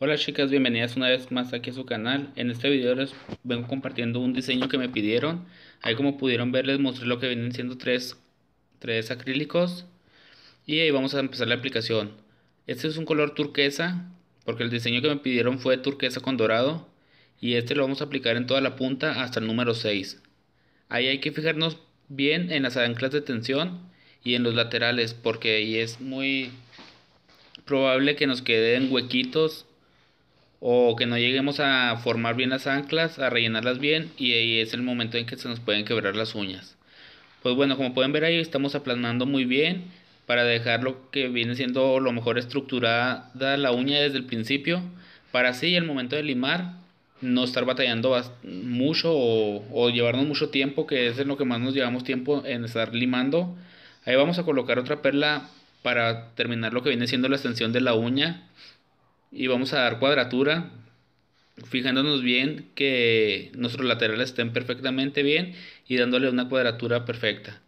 Hola chicas, bienvenidas una vez más aquí a su canal. En este video les vengo compartiendo un diseño que me pidieron. Ahí como pudieron ver les mostré lo que vienen siendo tres, tres acrílicos. Y ahí vamos a empezar la aplicación. Este es un color turquesa, porque el diseño que me pidieron fue turquesa con dorado. Y este lo vamos a aplicar en toda la punta hasta el número 6. Ahí hay que fijarnos bien en las anclas de tensión y en los laterales, porque ahí es muy probable que nos queden huequitos o que no lleguemos a formar bien las anclas, a rellenarlas bien y ahí es el momento en que se nos pueden quebrar las uñas. Pues bueno, como pueden ver ahí estamos aplanando muy bien para dejar lo que viene siendo lo mejor estructurada la uña desde el principio para así el momento de limar no estar batallando mucho o, o llevarnos mucho tiempo que es en lo que más nos llevamos tiempo en estar limando. Ahí vamos a colocar otra perla para terminar lo que viene siendo la extensión de la uña y vamos a dar cuadratura fijándonos bien que nuestros laterales estén perfectamente bien y dándole una cuadratura perfecta.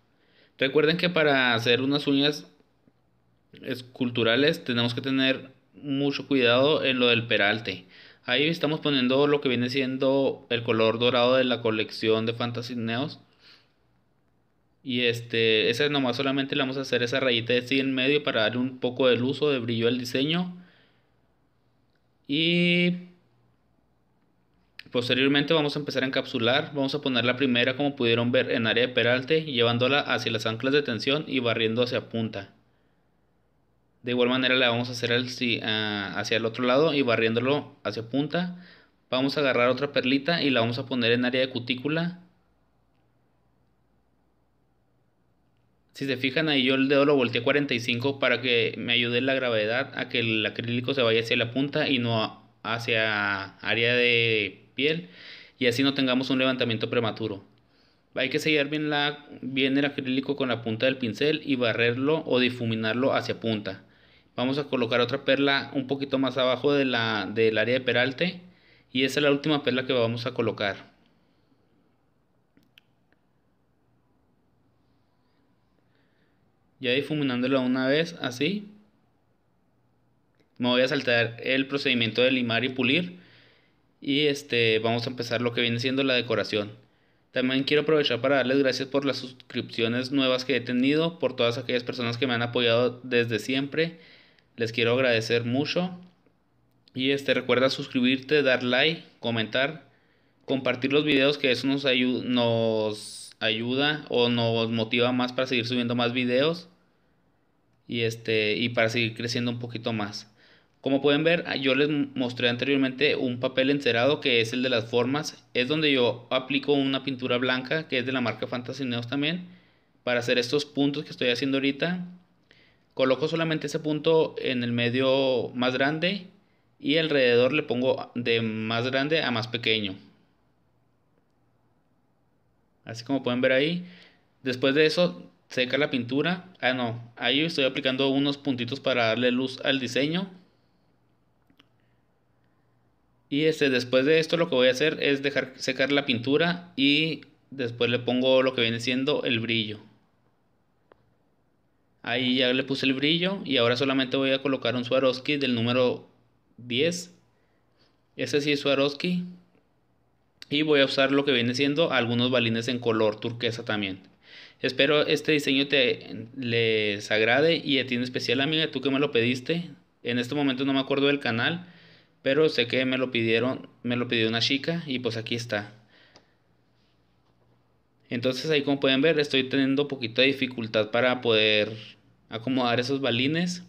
Recuerden que para hacer unas uñas esculturales tenemos que tener mucho cuidado en lo del peralte. Ahí estamos poniendo lo que viene siendo el color dorado de la colección de Fantasy Neos. Y este, ese nomás solamente le vamos a hacer esa rayita de en medio para darle un poco de luz o de brillo al diseño. Y posteriormente vamos a empezar a encapsular. Vamos a poner la primera como pudieron ver en área de peralte, llevándola hacia las anclas de tensión y barriendo hacia punta. De igual manera la vamos a hacer hacia el otro lado y barriéndolo hacia punta. Vamos a agarrar otra perlita y la vamos a poner en área de cutícula Si se fijan ahí yo el dedo lo volteé a 45 para que me ayude la gravedad a que el acrílico se vaya hacia la punta y no hacia área de piel y así no tengamos un levantamiento prematuro. Hay que sellar bien, la, bien el acrílico con la punta del pincel y barrerlo o difuminarlo hacia punta. Vamos a colocar otra perla un poquito más abajo de la, del área de peralte y esa es la última perla que vamos a colocar. Ya difuminándolo una vez así. Me voy a saltar el procedimiento de limar y pulir. Y este vamos a empezar lo que viene siendo la decoración. También quiero aprovechar para darles gracias por las suscripciones nuevas que he tenido por todas aquellas personas que me han apoyado desde siempre. Les quiero agradecer mucho. Y este recuerda suscribirte dar like comentar compartir los videos que eso nos, nos ayuda o nos motiva más para seguir subiendo más videos y, este, y para seguir creciendo un poquito más. Como pueden ver, yo les mostré anteriormente un papel encerado que es el de las formas. Es donde yo aplico una pintura blanca que es de la marca Fantasy Neos también. Para hacer estos puntos que estoy haciendo ahorita. Coloco solamente ese punto en el medio más grande y alrededor le pongo de más grande a más pequeño. Así como pueden ver ahí. Después de eso seca la pintura. Ah, no, ahí estoy aplicando unos puntitos para darle luz al diseño. Y este, después de esto lo que voy a hacer es dejar secar la pintura y después le pongo lo que viene siendo el brillo. Ahí ya le puse el brillo y ahora solamente voy a colocar un Swarovski del número 10. Ese sí es Swarovski. Y voy a usar lo que viene siendo algunos balines en color turquesa también. Espero este diseño te les agrade y a ti especial amiga, tú que me lo pediste. En este momento no me acuerdo del canal, pero sé que me lo pidieron, me lo pidió una chica y pues aquí está. Entonces ahí como pueden ver estoy teniendo poquito de dificultad para poder acomodar esos balines,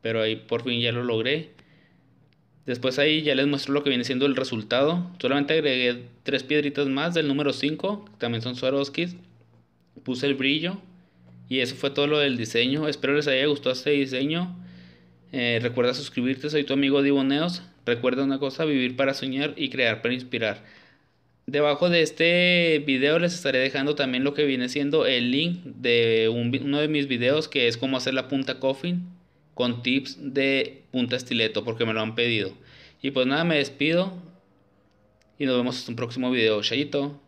pero ahí por fin ya lo logré. Después ahí ya les muestro lo que viene siendo el resultado. Solamente agregué tres piedritas más del número 5, que también son Swarovskis puse el brillo y eso fue todo lo del diseño. Espero les haya gustado este diseño. Eh, recuerda suscribirte, soy tu amigo Diboneos. Recuerda una cosa, vivir para soñar y crear para inspirar. Debajo de este video les estaré dejando también lo que viene siendo el link de uno de mis videos que es cómo hacer la punta coffin con tips de punta estileto porque me lo han pedido. Y pues nada, me despido y nos vemos en un próximo video. Chayito.